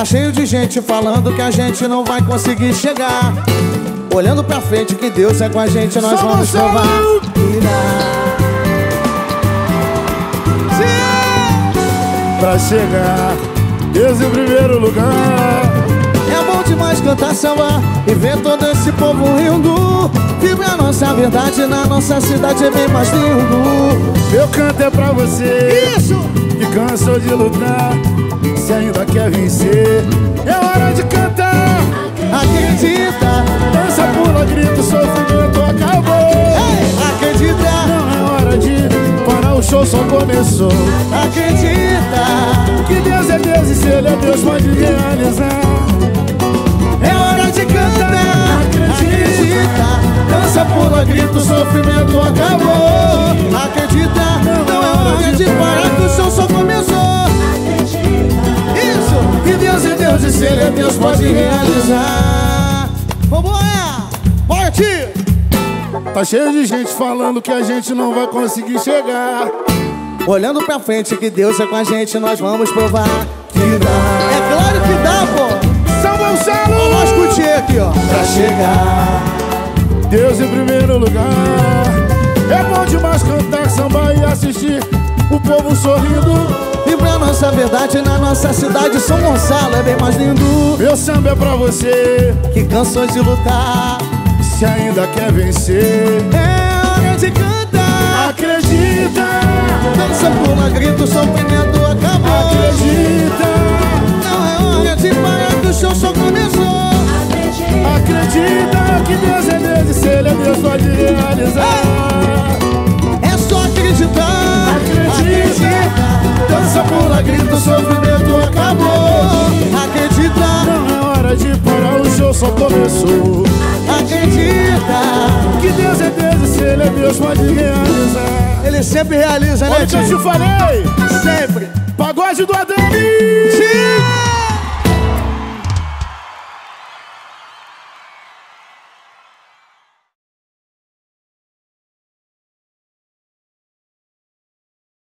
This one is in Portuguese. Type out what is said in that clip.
Tá cheio de gente falando que a gente não vai conseguir chegar. Olhando pra frente que Deus é com a gente, nós Somos vamos provar. Pra chegar, Deus em primeiro lugar. É bom demais cantar samba e ver todo esse povo rindo. Viver a nossa verdade na nossa cidade é bem mais lindo. Eu canto é pra você Isso! que cansou de lutar. Se ainda quer vencer, Acredita, Dança, pula, grita, o sofrimento acabou. acredita, Não é hora de parar, o show só começou. acredita. Que Deus é Deus e se Ele é Deus pode realizar. É hora de cantar, acredita. Dança, pula, grita, o sofrimento acabou. Acredita, não é hora de parar que o show só começou. Isso! Que Deus é Deus e se Ele é Deus pode realizar. Vambora! Bora, tio! Tá cheio de gente falando que a gente não vai conseguir chegar. Olhando pra frente que Deus é com a gente, nós vamos provar que dá. É claro que dá, pô! São Ó, Gonçalo! nós curtir aqui, ó. Pra chegar. Deus em primeiro lugar. É bom demais cantar samba e assistir o povo sorrindo. Pra nossa verdade, na nossa cidade, São Gonçalo é bem mais lindo. Meu samba é pra você Que cansou de lutar. se ainda quer vencer. É hora de cantar. Acredita, Dança, pula, grita, o sofrimento acabou. acredita, Não é hora de parar que o show só começou. acredita que Deus é Deus e se Ele é Deus pode realizar. É Dança, pula, grita, o sofrimento acabou. Acredita, Não é hora de parar, o show só começou. acredita. Que Deus é Deus e se Ele é Deus pode realizar. Ele sempre realiza, né, Olha o que eu te falei, Sempre. pagode do Adami. Chico!